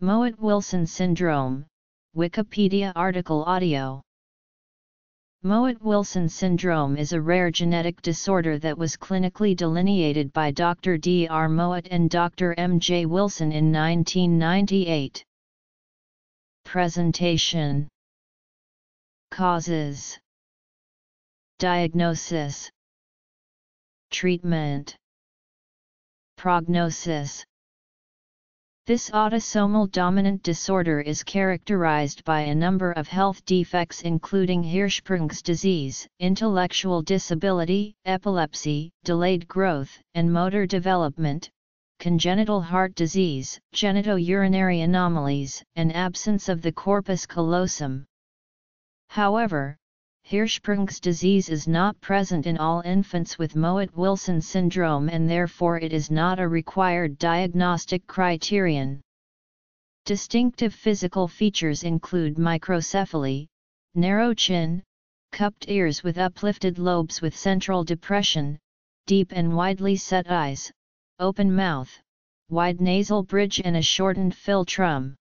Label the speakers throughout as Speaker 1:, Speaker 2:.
Speaker 1: Mowat-Wilson syndrome, Wikipedia article audio Mowat-Wilson syndrome is a rare genetic disorder that was clinically delineated by Dr. D. R. Mowat and Dr. M. J. Wilson in 1998. Presentation Causes Diagnosis Treatment Prognosis this autosomal dominant disorder is characterized by a number of health defects including Hirschsprung's disease, intellectual disability, epilepsy, delayed growth and motor development, congenital heart disease, genitourinary anomalies, and absence of the corpus callosum. However, Hirschsprung's disease is not present in all infants with Mowat-Wilson syndrome and therefore it is not a required diagnostic criterion. Distinctive physical features include microcephaly, narrow chin, cupped ears with uplifted lobes with central depression, deep and widely set eyes, open mouth, wide nasal bridge and a shortened philtrum.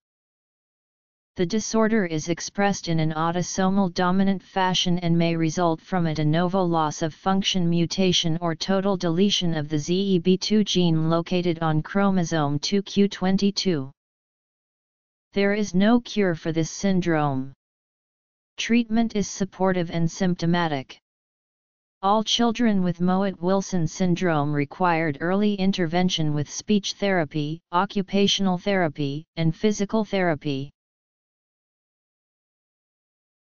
Speaker 1: The disorder is expressed in an autosomal dominant fashion and may result from a de novo loss of function mutation or total deletion of the ZEB2 gene located on chromosome 2q22. There is no cure for this syndrome. Treatment is supportive and symptomatic. All children with Mowat-Wilson syndrome required early intervention with speech therapy, occupational therapy, and physical therapy.